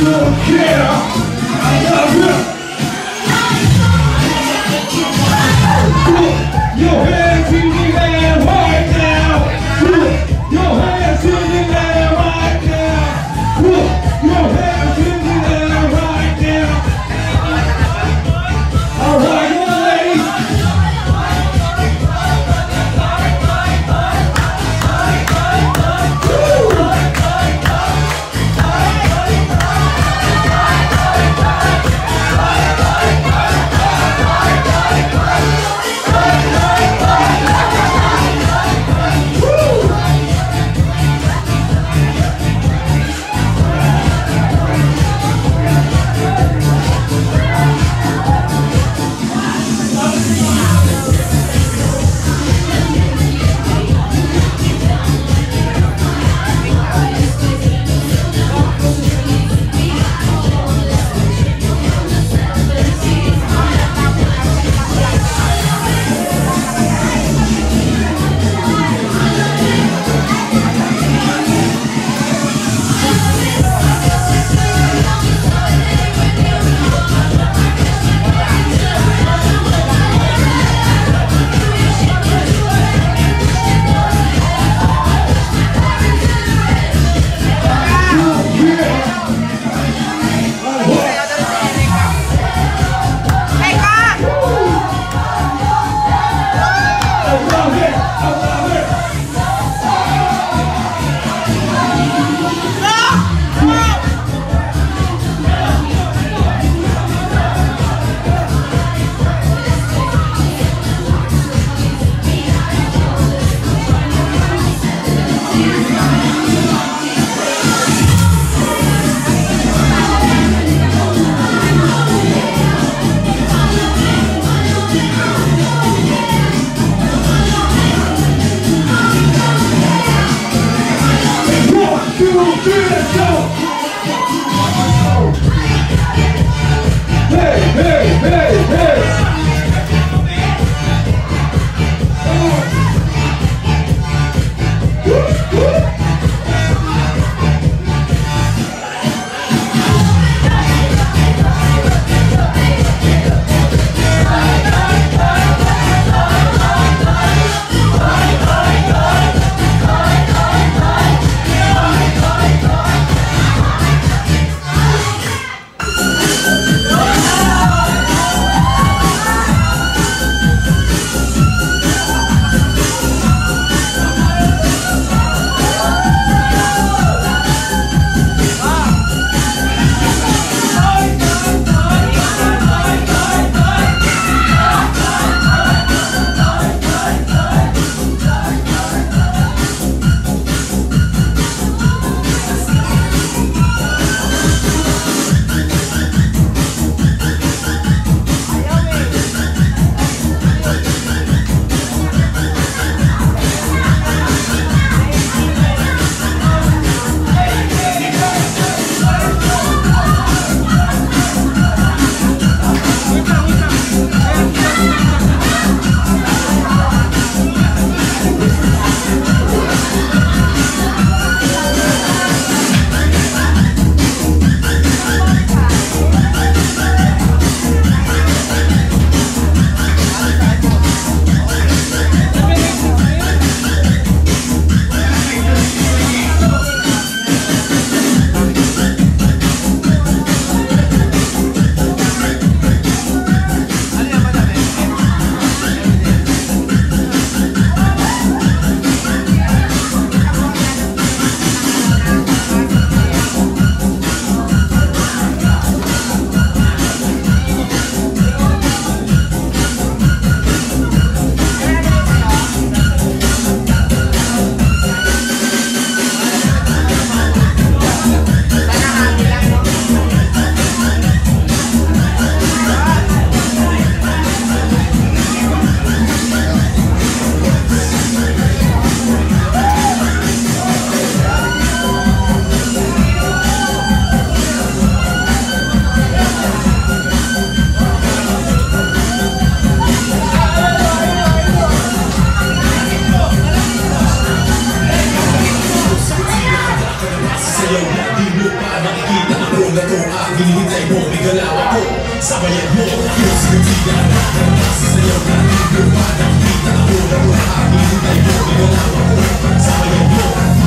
I love you. sayaw di mo pa nakikita ako na to. Ah, ang hinihintay mo may galaw ako. Sa bayad mo yung sinubida na sasayaw na di mo pa nakikita ako na to. Ah, ang hinihintay mo may galaw ako. Sa bayad mo